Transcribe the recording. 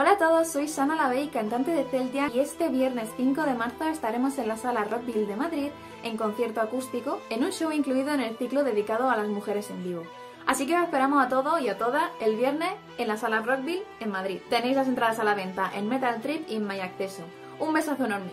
Hola a todos, soy Sana Lavey, cantante de Celtia, y este viernes 5 de marzo estaremos en la sala Rockville de Madrid en concierto acústico, en un show incluido en el ciclo dedicado a las mujeres en vivo. Así que os esperamos a todos y a todas el viernes en la sala Rockville en Madrid. Tenéis las entradas a la venta en Metal Trip y en My Acceso. Un besazo enorme.